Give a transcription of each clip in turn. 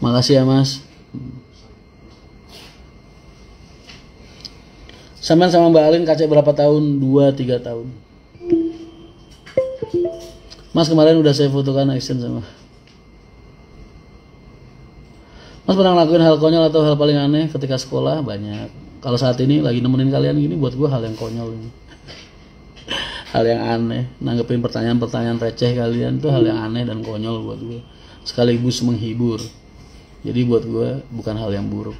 Makasih ya mas. Sampean sama Mbak Alin kaca berapa tahun? 2-3 tahun. Mas kemarin udah saya fotokan action sama. Mas pernah ngelakuin hal konyol atau hal paling aneh ketika sekolah? Banyak. Kalau saat ini lagi nemenin kalian gini buat gue hal yang konyol ini. hal yang aneh, nanggepin pertanyaan-pertanyaan receh kalian itu hal yang aneh dan konyol buat gue. Sekaligus menghibur. Jadi buat gue bukan hal yang buruk.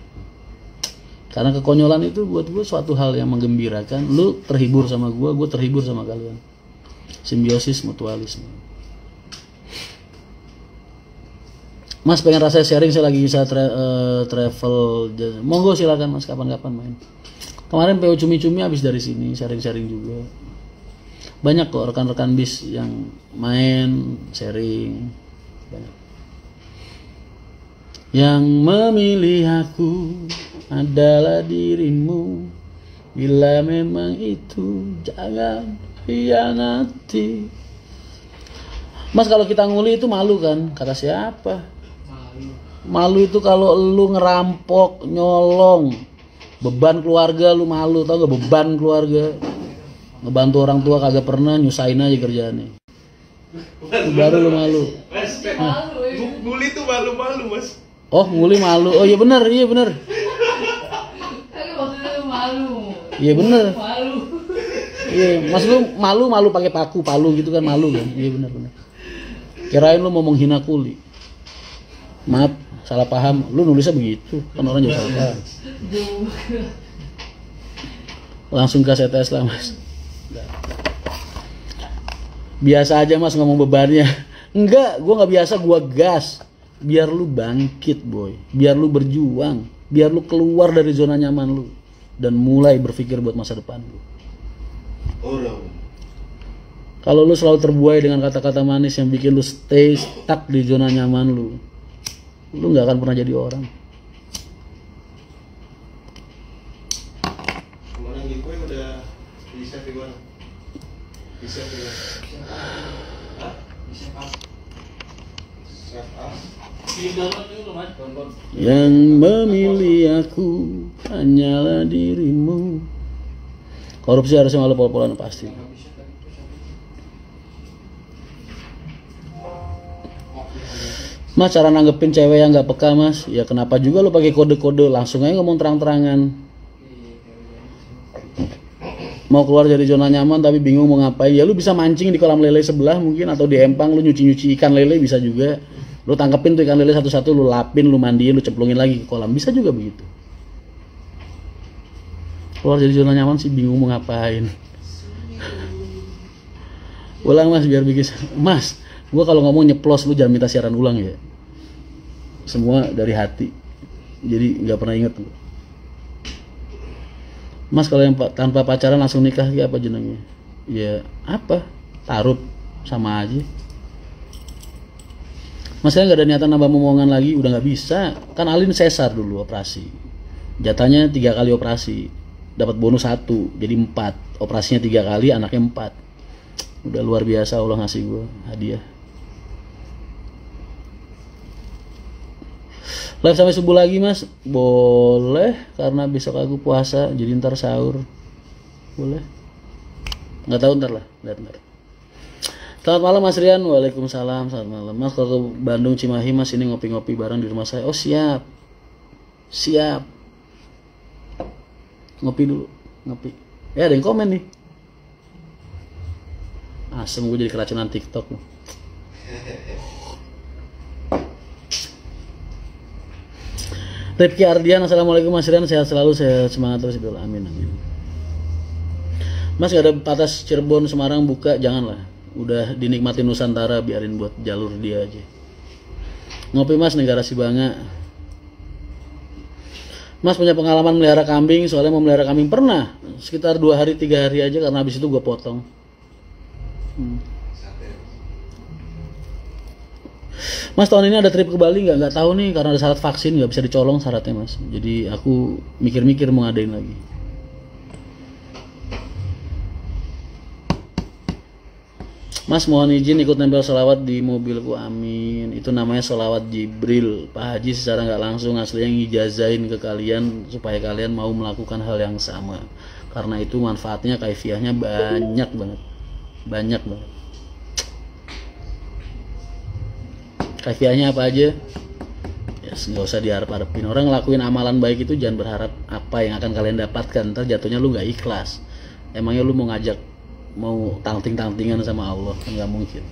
Karena kekonyolan itu buat gue suatu hal yang menggembirakan. Lu terhibur sama gue, gue terhibur sama kalian. Simbiosis mutualisme. Mas pengen rasa sharing saya lagi bisa tra uh, travel. Monggo silakan Mas kapan-kapan main. Kemarin PO cumi-cumi habis dari sini sharing-sharing juga. Banyak kok rekan-rekan bis yang main sharing. Banyak. Yang memilih aku adalah dirimu. Bila memang itu jangan hianati. Mas kalau kita nguli itu malu kan? Kata siapa? Malu itu kalau lu ngerampok, nyolong. Beban keluarga lu malu, tau gak? Beban keluarga. Ngebantu orang tua kagak pernah, nyusahin aja kerjaannya. Itu baru lu malu. Nguli tuh malu-malu mas Oh nguli malu, oh iya bener, iya bener waktu itu malu. Iya bener Malu. Iya, mas lu malu malu pakai paku palu gitu kan malu kan? Iya benar benar. Kirain lu mau menghina kuli. Maaf, salah paham. Lu nulisnya begitu, kan orang juga salah paham. Langsung ke CTS lah mas. Biasa aja mas ngomong bebannya. Enggak, gua nggak biasa, gua gas. Biar lu bangkit boy, biar lu berjuang, biar lu keluar dari zona nyaman lu dan mulai berpikir buat masa depan lu. Kalau lu selalu terbuai dengan kata-kata manis yang bikin lu stay stuck di zona nyaman lu, lu nggak akan pernah jadi orang. Kemarin giveaway udah di save di mana? Di save di mana? Hah? Save as? Yang memilih aku hanyalah dirimu. Korupsi harusnya malu pol-polan pasti. Mas cara nanggepin cewek yang nggak peka mas Ya kenapa juga lu pakai kode-kode Langsung aja ngomong terang-terangan Mau keluar dari zona nyaman tapi bingung mau ngapain. Ya lu bisa mancing di kolam lele sebelah mungkin Atau di empang lu nyuci-nyuci ikan lele bisa juga. Lu tangkepin tuh ikan lele satu-satu Lu lapin, lu mandiin, lu cemplungin lagi ke kolam. Bisa juga begitu. Keluar dari zona nyaman sih bingung mau ngapain. Ulang mas biar bikin Mas, gua kalau ngomong nyeplos lu jangan minta siaran ulang ya. Semua dari hati. Jadi nggak pernah inget. Mas kalau yang pa- tanpa pacaran langsung nikah ya apa jenengnya? Ya apa? Taruh sama aja. Mas saya nggak ada niatan nambah momongan lagi udah nggak bisa. Kan Alin sesar dulu operasi. Jatahnya tiga kali operasi. Dapat bonus satu jadi empat. Operasinya tiga kali anaknya empat. Udah luar biasa Allah ngasih gue hadiah live sampai subuh lagi mas. Boleh karena besok aku puasa jadi ntar sahur. Boleh? Nggak tahu ntar lah. Lihat ntar. Selamat malam Mas Rian, Waalaikumsalam, selamat malam. Mas kalau ke Bandung Cimahi Mas ini ngopi-ngopi bareng di rumah saya. Oh siap, siap. Ngopi dulu, ngopi. Ya ada yang komen nih. Asem gue jadi keracunan TikTok. loh. Rifki Ardian, Assalamualaikum Mas Rian, sehat selalu, sehat semangat terus Idul Amin, amin. Mas gak ada batas Cirebon Semarang buka, janganlah. Udah dinikmati Nusantara, biarin buat jalur dia aja. Ngopi Mas, negara Sibanga. Mas punya pengalaman melihara kambing, soalnya mau melihara kambing pernah. Sekitar dua hari, tiga hari aja, karena habis itu gue potong. Hmm. Mas tahun ini ada trip ke Bali nggak? Nggak tahu nih karena ada syarat vaksin nggak bisa dicolong syaratnya mas. Jadi aku mikir-mikir mau ngadain lagi. Mas mohon izin ikut nempel solawat di mobilku amin Itu namanya solawat Jibril Pak Haji secara nggak langsung aslinya ngijazain ke kalian Supaya kalian mau melakukan hal yang sama Karena itu manfaatnya kaifiahnya banyak banget Banyak banget Kaifiahnya apa aja? Ya nggak usah diharap-harapin. Orang ngelakuin amalan baik itu jangan berharap apa yang akan kalian dapatkan. Ntar jatuhnya lu nggak ikhlas. Emangnya lu mau ngajak mau tangting-tangtingan sama Allah? Kan nggak mungkin.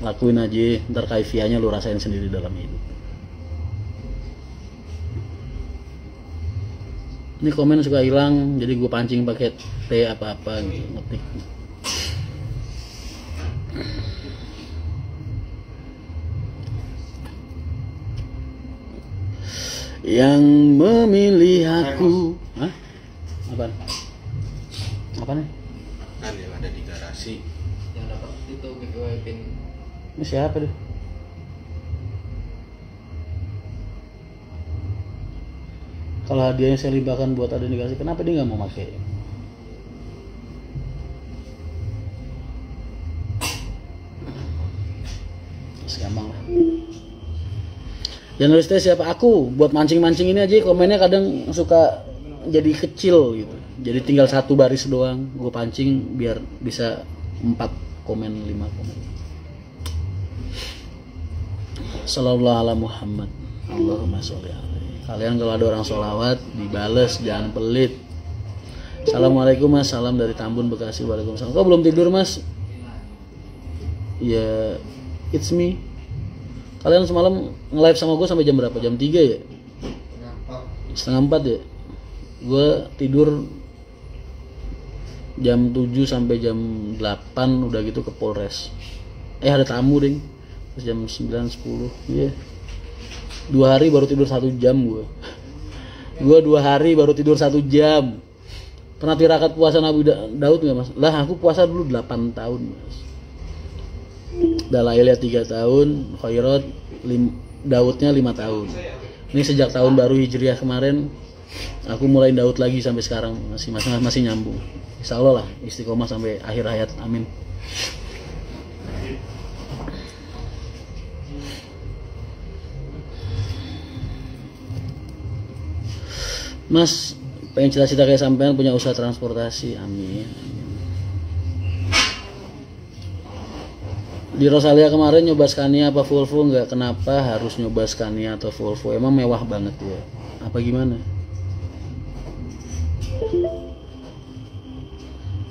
Lakuin aja ntar kaifiahnya lu rasain sendiri dalam hidup. Ini komen suka hilang jadi gue pancing pakai T apa-apa gitu ngetik yang memilih aku. Hah? apa? Apa nih? Kan yang ada di garasi. Yang dapat itu giveaway pin. ini siapa deh kalau hadiahnya saya limbahkan buat ada dikasih kenapa dia nggak mau pakai? Gampang lah yang nulis teh siapa? Aku. Buat mancing-mancing ini aja komennya kadang suka jadi kecil gitu. Jadi tinggal satu baris doang gue pancing biar bisa empat komen lima komen. Sallallahu ala Muhammad. Allahumma sholli kalian kalau ada orang sholawat dibales jangan pelit. Assalamualaikum mas. Salam dari Tambun Bekasi. Waalaikumsalam. Kok belum tidur mas? Ya it's me kalian semalam nge-live sama gue sampai jam berapa? Jam 3 ya? Setengah empat. Ya. Gue tidur jam 7 sampai jam 8 udah gitu ke Polres. Eh ada tamu ding. Terus jam 9 10 iya. Dua hari baru tidur satu jam gue gue dua hari baru tidur satu jam. Pernah tirakat puasa Nabi Da- Daud nggak mas? Lah aku puasa dulu 8 tahun mas Dalailnya 3 tahun Khairat lim, Daudnya 5 tahun. Ini sejak tahun baru Hijriah kemarin aku mulai Daud lagi sampai sekarang. Masih masih masih nyambung. Insya Allah lah istiqomah sampai akhir hayat. Amin. Mas pengen cita-cita kayak sampean punya usaha transportasi. Amin di Rosalia kemarin nyoba Scania apa Volvo? Nggak. Kenapa harus nyoba Scania atau Volvo? Emang mewah banget ya apa gimana?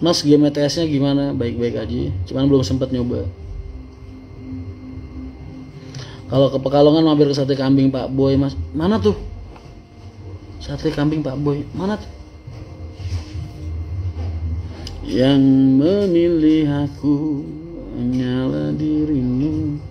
Mas GMTS nya gimana? Baik-baik aja. Cuman belum sempat nyoba. Kalau ke Pekalongan mampir ke sate kambing Pak Boy Mas. Mana tuh? Sate kambing Pak Boy. Mana tuh? Yang memilih aku nyala dirimu.